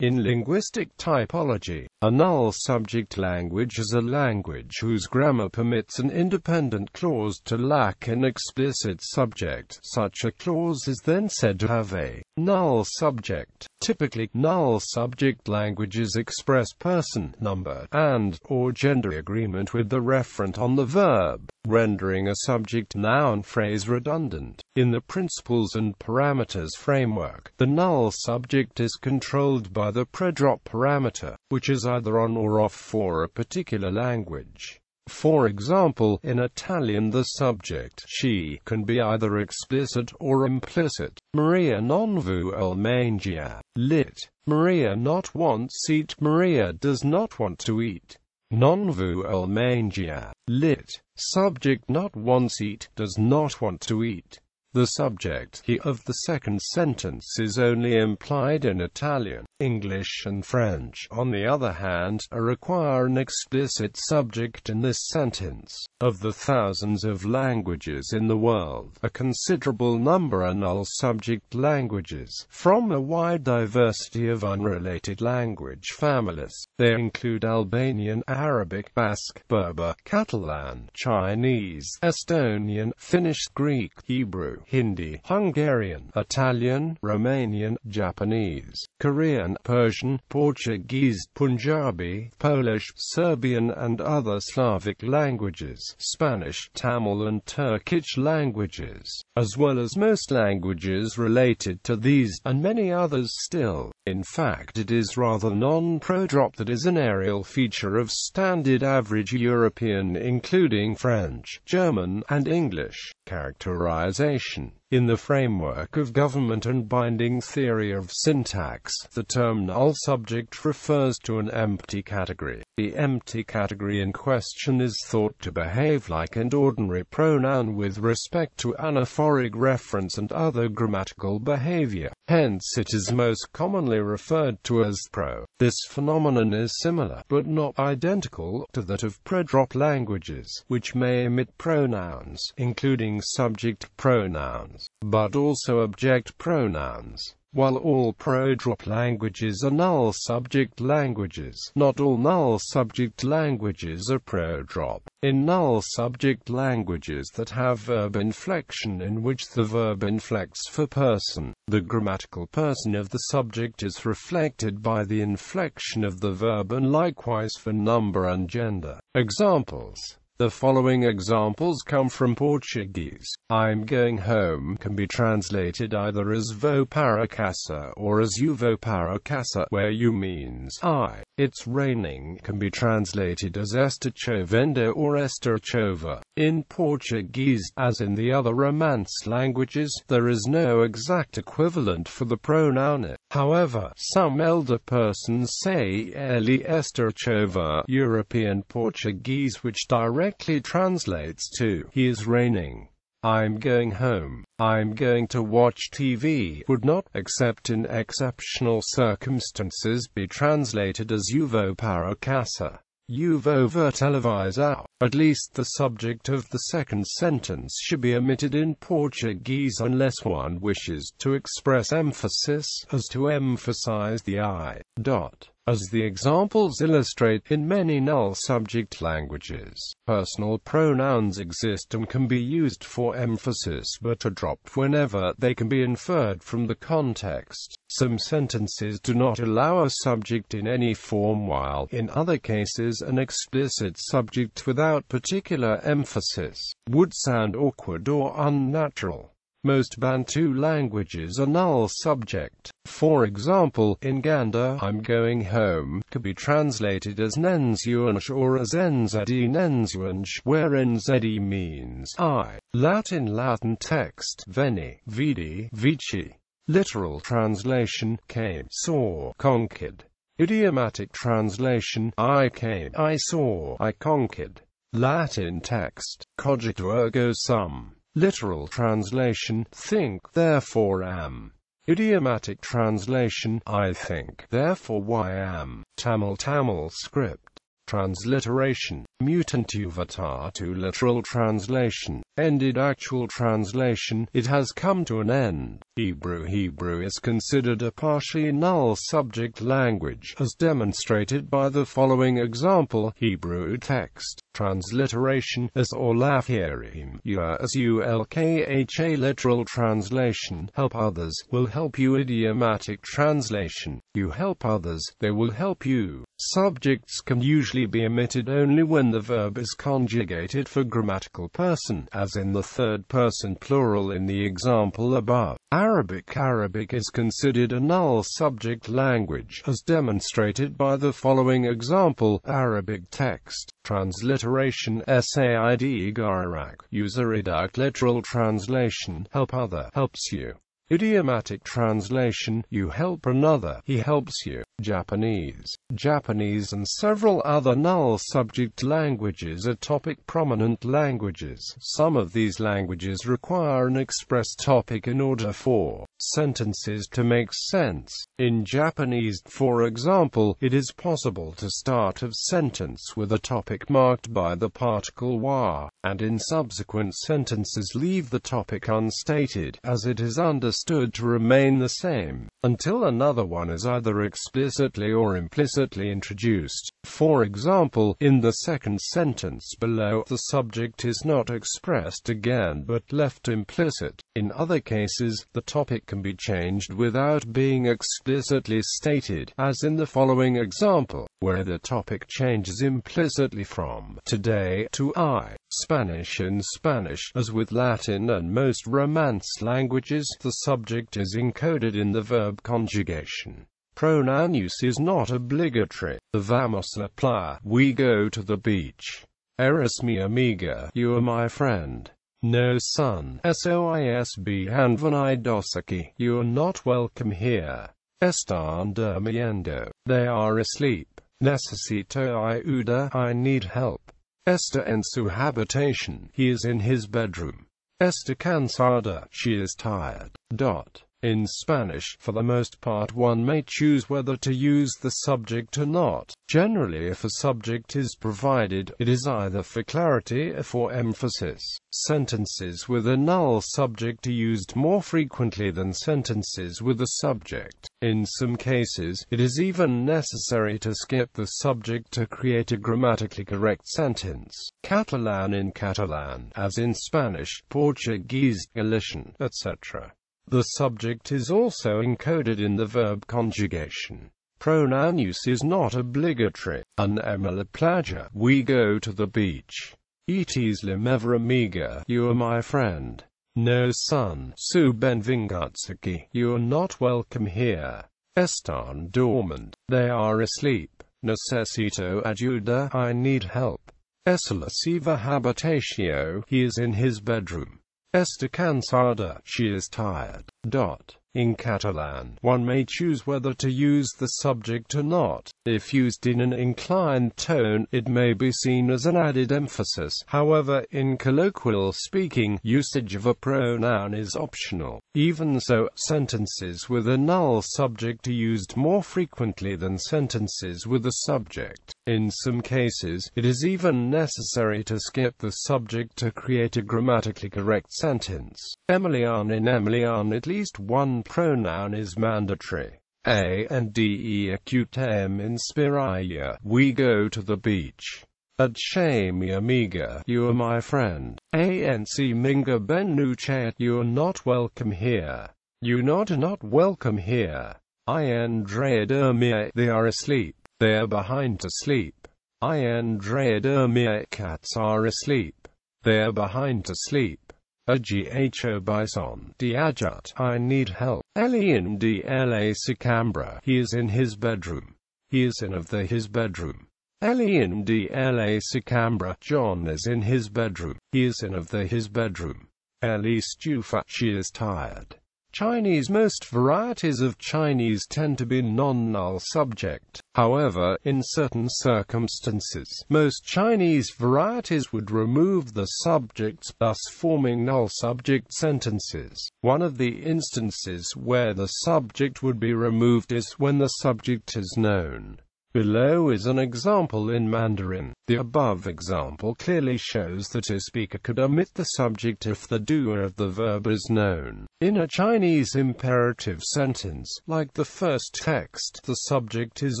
In linguistic typology, a null subject language is a language whose grammar permits an independent clause to lack an explicit subject. Such a clause is then said to have a null subject. Typically, null subject languages express person, number, and or gender agreement with the referent on the verb, rendering a subject-noun phrase redundant. In the principles and parameters framework, the null subject is controlled by the pro-drop parameter, which is either on or off for a particular language. For example, in Italian the subject she can be either explicit or implicit. Maria non vuol mangiare. Lit. Maria not wants eat. Maria does not want to eat. Non vuol mangiare. Lit. Subject not wants eat, does not want to eat. The subject he of the second sentence is only implied in Italian. English and French, on the other hand, require an explicit subject in this sentence. Of the thousands of languages in the world, a considerable number are null subject languages, from a wide diversity of unrelated language families. They include Albanian, Arabic, Basque, Berber, Catalan, Chinese, Estonian, Finnish, Greek, Hebrew, Hindi, Hungarian, Italian, Romanian, Japanese, Korean, Persian, Portuguese, Punjabi, Polish, Serbian and other Slavic languages, Spanish, Tamil and Turkish languages, as well as most languages related to these, and many others still. In fact it is rather non-prodrop that is an areal feature of standard average European including French, German, and English, characterization action. In the framework of government and binding theory of syntax, the term null subject refers to an empty category. The empty category in question is thought to behave like an ordinary pronoun with respect to anaphoric reference and other grammatical behavior. Hence it is most commonly referred to as pro. This phenomenon is similar, but not identical, to that of prodrop languages, which may emit pronouns, including subject pronouns but also object pronouns. While all prodrop languages are null subject languages, not all null subject languages are prodrop. In null subject languages that have verb inflection in which the verb inflects for person, the grammatical person of the subject is reflected by the inflection of the verb and likewise for number and gender. Examples the following examples come from Portuguese. I'm going home can be translated either as vou para casa or as vou para casa, where you means I. It's raining can be translated as está chovendo or está chova. In Portuguese, as in the other Romance languages, there is no exact equivalent for the pronoun it. However, some elder persons say ele está chova, European Portuguese which directly translates to, he is raining. I'm going home. I'm going to watch TV would not, except in exceptional circumstances, be translated as eu vou para casa. You vou ver televisão. At least the subject of the second sentence should be omitted in Portuguese unless one wishes to express emphasis, as to emphasize the I. Dot. As the examples illustrate, in many null subject languages, personal pronouns exist and can be used for emphasis but are dropped whenever they can be inferred from the context. Some sentences do not allow a subject in any form while, in other cases, an explicit subject without particular emphasis would sound awkward or unnatural. Most Bantu languages are null subject. For example, in Ganda, I'm going home, could be translated as nenzuanj or as nzd nenzuanj, where nzd means I. Latin Latin text, veni, vidi, vici. Literal translation, came, saw, conquered. Idiomatic translation, I came, I saw, I conquered. Latin text, cogito ergo sum. Literal translation, think, therefore am. Idiomatic translation, I think, therefore why am. Tamil Tamil script. Transliteration. Mutantuvata literal translation. Ended actual translation. It has come to an end. Hebrew Hebrew is considered a partially null subject language, as demonstrated by the following example. Hebrew text. Transliteration as Olafirim. Ua as ULKHA literal translation. Help others will help you. Idiomatic translation. You help others, they will help you. Subjects can usually be omitted only when the verb is conjugated for grammatical person, as in the third person plural in the example above. Arabic Arabic is considered a null subject language, as demonstrated by the following example. Arabic text. Transliteration SAID Garak. User redact literal translation. Help other. Helps you. Idiomatic translation, you help another, he helps you. Japanese. Japanese and several other null subject languages are topic prominent languages. Some of these languages require an express topic in order for sentences to make sense. In Japanese, for example, it is possible to start a sentence with a topic marked by the particle wa, and in subsequent sentences leave the topic unstated, as it is understood to remain the same, until another one is either explicitly or implicitly introduced. For example, in the second sentence below, the subject is not expressed again but left implicit. In other cases, the topic can be changed without being explicitly stated, as in the following example, where the topic changes implicitly from today to I. Spanish in Spanish, as with Latin and most Romance languages, the subject is encoded in the verb conjugation. Pronoun use is not obligatory. The vamos a playa, we go to the beach. Eres mi amiga, you are my friend. No son, SOISB and Vanidosaki, you are not welcome here. Están durmiendo, they are asleep. Necesito ayuda, I need help. Está en su habitation. He is in his bedroom. Está cansada. She is tired. Dot. In Spanish, for the most part one may choose whether to use the subject or not. Generally if a subject is provided, it is either for clarity or for emphasis. Sentences with a null subject are used more frequently than sentences with a subject. In some cases, it is even necessary to skip the subject to create a grammatically correct sentence. Catalan in Catalan, as in Spanish, Portuguese, Galician, etc. The subject is also encoded in the verb conjugation. Pronoun use is not obligatory. An la playa, we go to the beach. Etis la mevra amiga, you are my friend. No son, su benvingatsaki, you are not welcome here. Están dormant, they are asleep. Necesito ayuda, I need help. Es la habitatio, he is in his bedroom. Está cansada, she is tired. Dot. In Catalan, one may choose whether to use the subject or not. If used in an inclined tone, it may be seen as an added emphasis. However, in colloquial speaking, usage of a pronoun is optional. Even so, sentences with a null subject are used more frequently than sentences with a subject. In some cases, it is even necessary to skip the subject to create a grammatically correct sentence. Emilian in Emilian at least one pronoun is mandatory. A and D acutem inspiraya, we go to the beach. At mi amiga, you are my friend. ANC minga benuche, you are not welcome here. You not not welcome here. I Andrea Dermia, they are asleep. They are behind to sleep. I Andrea Dermia, cats are asleep. They are behind to sleep. A gho bison, diajut, I need help. Elian de la Sicambra, he is in his bedroom. He is in of the his bedroom. Elian de la Sicambra, John is in his bedroom. He is in of the his bedroom. Ellie Stufa, she is tired. Chinese Most varieties of Chinese tend to be non-null subject. However, in certain circumstances, most Chinese varieties would remove the subject, thus forming null subject sentences. One of the instances where the subject would be removed is when the subject is known. Below is an example in Mandarin. The above example clearly shows that a speaker could omit the subject if the doer of the verb is known. In a Chinese imperative sentence, like the first text, the subject is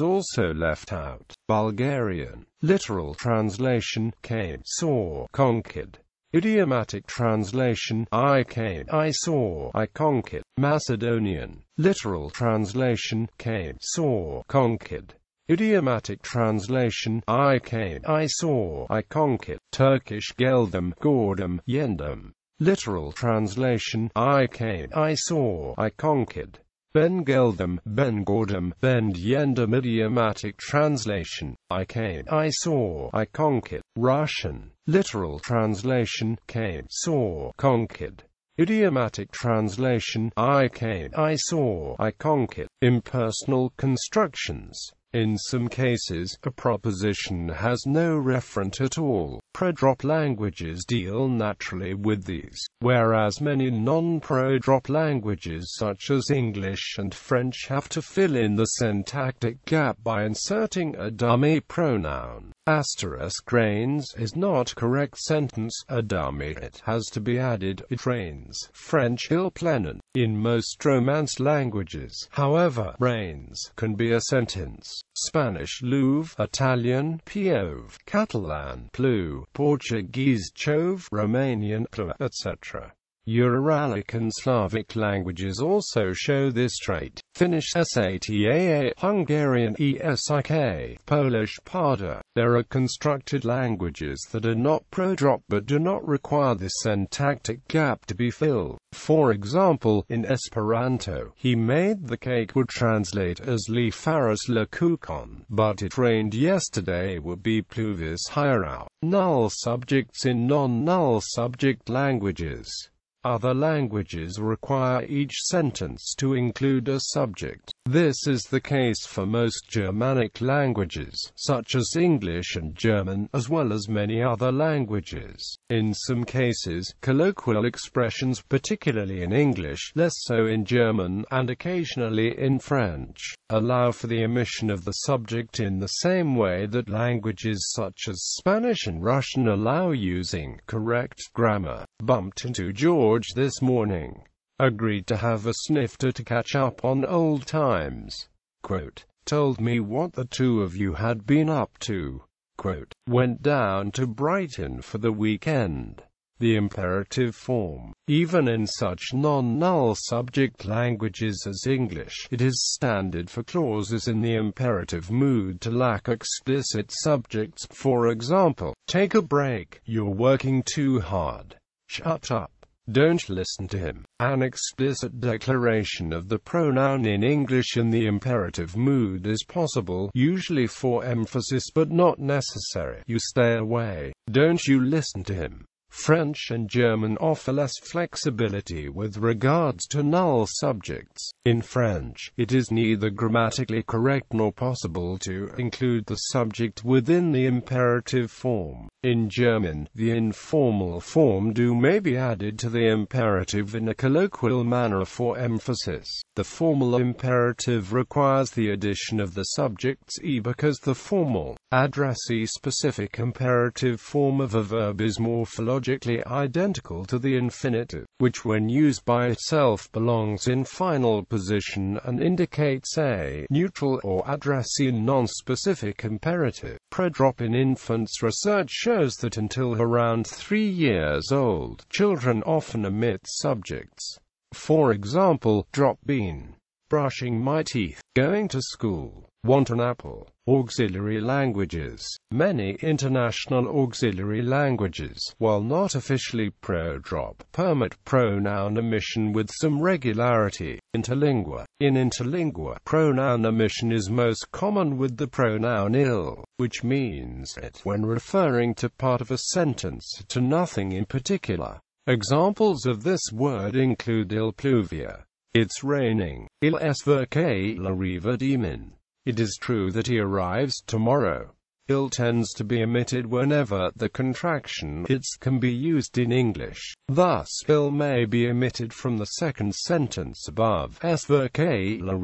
also left out. Bulgarian. Literal translation, came, saw, conquered. Idiomatic translation, I came, I saw, I conquered. Macedonian. Literal translation, came, saw, conquered. Idiomatic translation, I came, I saw, I conquered. Turkish geldim, gordum, yendim. Literal translation, I came, I saw, I conquered. Ben geldim, ben gordum, ben yendim. Idiomatic translation, I came, I saw, I conquered. Russian. Literal translation, came, saw, conquered. Idiomatic translation, I came, I saw, I conquered. Impersonal constructions. In some cases, a proposition has no referent at all. Pro-drop languages deal naturally with these, whereas many non-pro-drop languages such as English and French have to fill in the syntactic gap by inserting a dummy pronoun. Asterisk rains is not correct sentence, a dummy it has to be added, it rains. French il pleut. In most Romance languages, however, rains can be a sentence. Spanish louve, Italian piove, Catalan plu, Portuguese chove, Romanian plu, etc. Uralic and Slavic languages also show this trait. Finnish SATAA, Hungarian ESIK, Polish PADA. There are constructed languages that are not pro-drop but do not require this syntactic gap to be filled. For example, in Esperanto, he made the cake would translate as Li faris le kukon, but it rained yesterday would be pluvis hierau. Null subjects in non-null subject languages. Other languages require each sentence to include a subject. This is the case for most Germanic languages, such as English and German, as well as many other languages. In some cases, colloquial expressions, particularly in English, less so in German, and occasionally in French, allow for the omission of the subject in the same way that languages such as Spanish and Russian allow using correct grammar. Bumped into George this morning. Agreed to have a snifter to catch up on old times. Quote, told me what the two of you had been up to. Quote, went down to Brighton for the weekend. The imperative form. Even in such non-null subject languages as English, it is standard for clauses in the imperative mood to lack explicit subjects. For example, take a break, you're working too hard. Shut up. Don't listen to him. An explicit declaration of the pronoun in English in the imperative mood is possible, usually for emphasis but not necessary. You stay away. Don't you listen to him. French and German offer less flexibility with regards to null subjects. In French, it is neither grammatically correct nor possible to include the subject within the imperative form. In German, the informal form do may be added to the imperative in a colloquial manner for emphasis. The formal imperative requires the addition of the subject's e because the formal, addressee-specific imperative form of a verb is morphologically identical to the infinitive, which when used by itself belongs in final position and indicates a neutral or addressee non-specific imperative. Pro-drop in infants research shows that until around three years old, children often omit subjects. For example, drop bean, brushing my teeth, going to school, want an apple. Auxiliary languages. Many international auxiliary languages, while not officially pro-drop, permit pronoun omission with some regularity. Interlingua. In interlingua, pronoun omission is most common with the pronoun il, which means it when referring to part of a sentence to nothing in particular. Examples of this word include il pluvia, it's raining, il sverke la riva dimin. It is true that he arrives tomorrow. Il tends to be omitted whenever the contraction its can be used in English. Thus, il may be omitted from the second sentence above. S verke la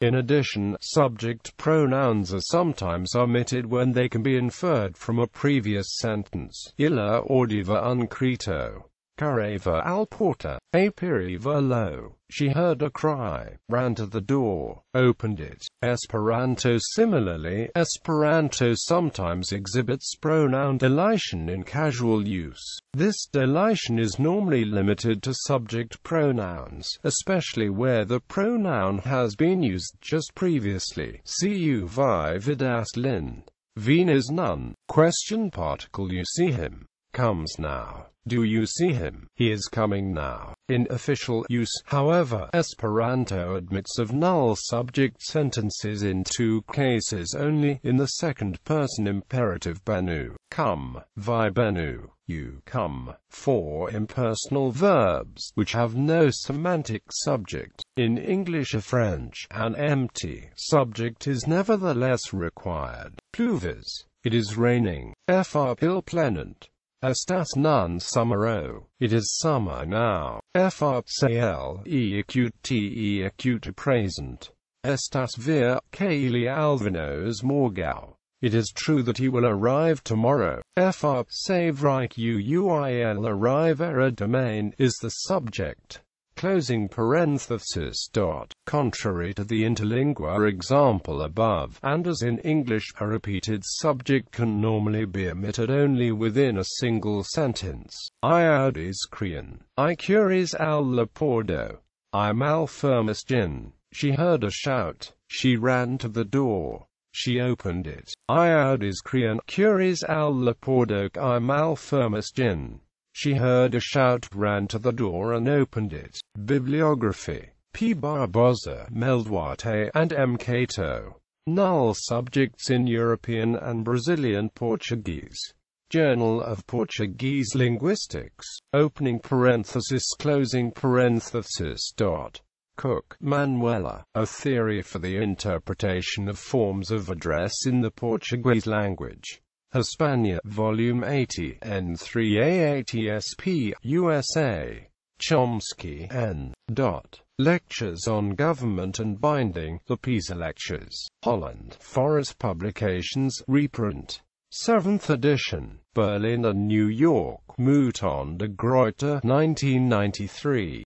In addition, subject pronouns are sometimes omitted when they can be inferred from a previous sentence. Illa audiva uncrito. Careva al porta, aperiva lo. She heard a cry, ran to the door, opened it. Esperanto Similarly, Esperanto sometimes exhibits pronoun deletion in casual use. This deletion is normally limited to subject pronouns, especially where the pronoun has been used just previously. See you vidas lin. Veen is none. Question particle you see him. Comes now. Do you see him? He is coming now. In official use, however, Esperanto admits of null subject sentences in two cases only, in the second-person imperative benu, come, vi benu, you come, for impersonal verbs, which have no semantic subject. In English or French, an empty subject is nevertheless required. Pluvis. It is raining. Fr il plenant. Estas nun summero. It is summer now. Farcel e acute e acute present. Estas vir caeli alvinos morgau. It is true that he will arrive tomorrow. Fr save uuil arrive era domain is the subject closing parenthesis dot. Contrary to the interlingua example above, and as in English, a repeated subject can normally be omitted only within a single sentence. I audis crean. I curis al lepordo. I malfirmus gin. She heard a shout. She ran to the door. She opened it. I audis crean curis al lepordo I malfirmus gin. She heard a shout, ran to the door and opened it. Bibliography. P. Barbosa, Melduarte, and M. Kato. Null subjects in European and Brazilian Portuguese. Journal of Portuguese Linguistics. Opening parenthesis, closing parenthesis. Dot. Cook, Manuela, A Theory for the Interpretation of Forms of Address in the Portuguese Language. Hispania, Volume 80, N3A80SP, USA. Chomsky, N. Dot. Lectures on Government and Binding, The Pisa Lectures. Holland, Foris Publications, reprint. 7th edition, Berlin and New York, Mouton de Gruyter, 1993.